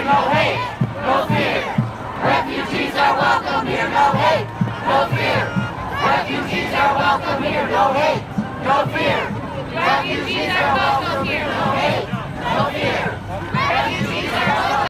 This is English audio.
here, no hate, no fear. Refugees are welcome here, no hate, no fear. Refugees are welcome here, no hate,